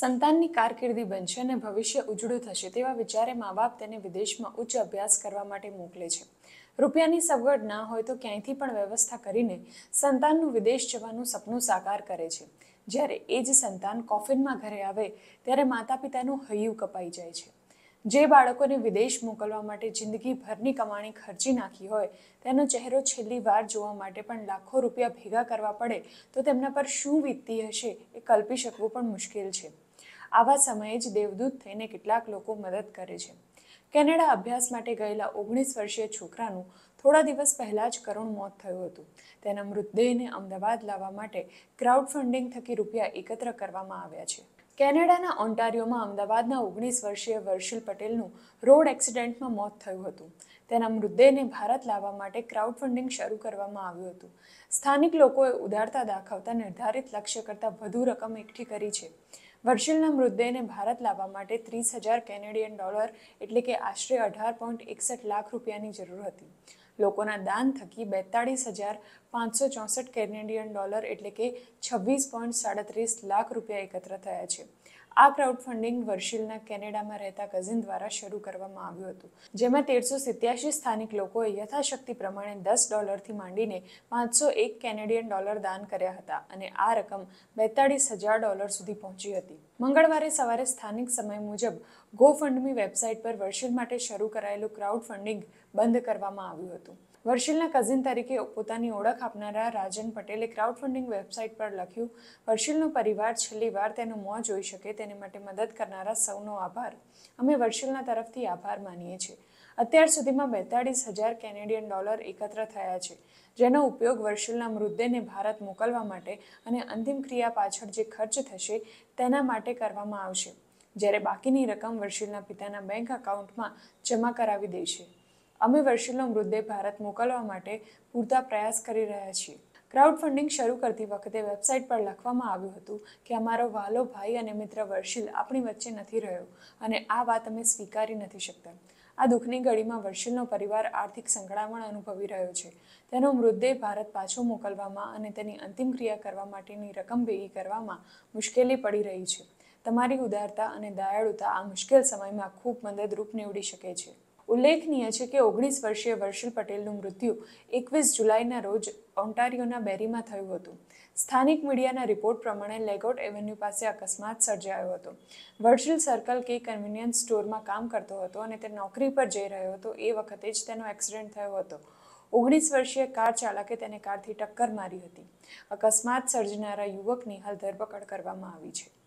સંતાનની કારકિર્દી બનશે અને ભવિષ્ય ઉજળું થશે તેવા વિચારે મા બાપ તેને વિદેશમાં ઉચ્ચ અભ્યાસ કરવા માટે મોકલે છે. રૂપિયાની સગવડ ના હોય તો ક્યાંયથી પણ વ્યવસ્થા કરીને સંતાનનું વિદેશ જવાનું સપનું સાકાર કરે છે. જ્યારે એ જ સંતાન કોફિનમાં ઘરે આવે, ત્યારે માતા પિતાનું હૈયું કપાઈ જાય છે. જે બાળકોને વિદેશ મોકલવા માટે જિંદગીભરની કમાણી ખર્ચી નાખી હોય, તેનો ચહેરો છેલ્લી વાર જોવા માટે પણ લાખો રૂપિયા ભેગા કરવા પડે, તો તેમના પર શું વીતતી હશે એ કલ્પી શકવું પણ મુશ્કેલ છે. આવા સમયે જ દેવદૂત થઈને કેટલાક લોકો મદદ કરે છે. કેનેડા અભ્યાસ માટે ગયેલા ઓગણીસ વર્ષીય છોકરાનું થોડા દિવસ પહેલાં જ કરુણ મોત થયું હતું. તેના મૃતદેહને અમદાવાદ લાવવા માટે ક્રાઉડ ફંડિંગ થકી રૂપિયા એકત્ર કરવામાં આવ્યા છે. કેનેડાના ઓન્ટારિયોમાં અમદાવાદના ઓગણીસ વર્ષીય વર્ષિલ પટેલનું રોડ એક્સિડન્ટમાં મોત થયું હતું. તેના મૃતદેહને ભારત લાવવા માટે ક્રાઉડ ફંડિંગ શરૂ કરવામાં આવ્યું હતું. સ્થાનિક લોકોએ ઉદારતા દાખવતા નિર્ધારિત લક્ષ્ય કરતાં વધુ રકમ એકઠી કરી છે. વર્ષિલના મૃતદેહને ભારત લાવવા માટે ત્રીસ હજાર કેનેડિયન ડોલર એટલે કે આશરે અઢાર પોઈન્ટ એકસઠ લાખ રૂપિયાની જરૂર હતી. લોકોના દાન થકી બેતાળીસ હજાર પાંચસો ચોસઠ કેનેડિયન ડોલર એટલે કે છવ્વીસ પોઈન્ટ સાડત્રીસ લાખ રૂપિયા એકત્ર થયા છે. આ ક્રાઉડ ફંડિંગ વર્ષિલના કેનેડામાં રહેતા કઝિન દ્વારા શરૂ કરવામાં આવ્યું હતું, જેમાં તેરસો સિત્યાસી સ્થાનિક લોકોએ યથાશક્તિ પ્રમાણે દસ ડોલરથી માંડીને પાંચસો એક કેનેડિયન ડોલર દાન કર્યા હતા અને આ રકમ બેતાળીસ હજાર ડોલર સુધી પહોંચી હતી. મંગળવારે સવારે સ્થાનિક સમય મુજબ ગો ફંડમી વેબસાઇટ પર વર્ષિલ માટે શરૂ કરાયેલું ક્રાઉડ ફંડિંગ બંધ કરવામાં આવ્યું હતું. વર્ષિલના કઝિન તરીકે પોતાની ઓળખ આપનારા રાજન પટેલે ક્રાઉડફંડિંગ વેબસાઇટ પર લખ્યું, વર્ષિલનો પરિવાર છેલ્લી વાર તેનું મોં જોઈ શકે, તેને માટે મદદ કરનારા સૌનો આભાર. અમે વર્ષિલના તરફથી આભાર માનીએ છીએ. અત્યાર સુધીમાં બેતાળીસ હજાર કેનેડિયન ડોલર એકત્ર થયા છે, જેનો ઉપયોગ વર્ષિલના મૃતદેહને ભારત મોકલવા માટે અને અંતિમ ક્રિયા પાછળ જે ખર્ચ થશે, તેના માટે કરવામાં આવશે. જ્યારે બાકીની રકમ વર્ષિલના પિતાના બેંક એકાઉન્ટમાં જમા કરાવી દેશે. અમે વર્ષિલનો મૃતદેહ ભારત મોકલવા માટે પૂરતા પ્રયાસ કરી રહ્યા છીએ. ક્રાઉડ ફંડિંગ શરૂ કરતી વખતે વેબસાઇટ પર લખવામાં આવ્યું હતું કે અમારો વાલો ભાઈ અને મિત્ર વર્ષિલ આપણી વચ્ચે નથી રહ્યો અને આ વાત અમે સ્વીકારી નથી શકતા. આ દુઃખની ઘડીમાં વર્ષિલનો પરિવાર આર્થિક સંકળામણ અનુભવી રહ્યો છે. તેનો મૃતદેહ ભારત પાછો મોકલવામાં અને તેની અંતિમ ક્રિયા કરવા માટેની રકમ ભેગી કરવામાં મુશ્કેલી પડી રહી છે. તમારી ઉદારતા અને દયાળુતા આ મુશ્કેલ સમયમાં ખૂબ મદદરૂપ નીવડી શકે છે. ઉલ્લેખનીય છે કે ઓગણીસ વર્ષીય વર્ષિલ પટેલનું મૃત્યુ એકવીસ જુલાઈના રોજ ઓન્ટારિયોના બેરીમાં થયું હતું. સ્થાનિક મીડિયાના રિપોર્ટ પ્રમાણે લેગોટ એવન્યુ પાસે અકસ્માત સર્જાયો હતો. વર્ચ્યુઅલ સર્કલ કે કન્વિનિયન્સ સ્ટોરમાં કામ કરતો હતો અને તે નોકરી પર જઈ રહ્યો હતો એ વખતે જ તેનો એક્સિડન્ટ થયો હતો. ઓગણીસ વર્ષીય કાર ચાલકે તેને કારથી ટક્કર મારી હતી. અકસ્માત સર્જનારા યુવકની હાલ ધરપકડ કરવામાં આવી છે.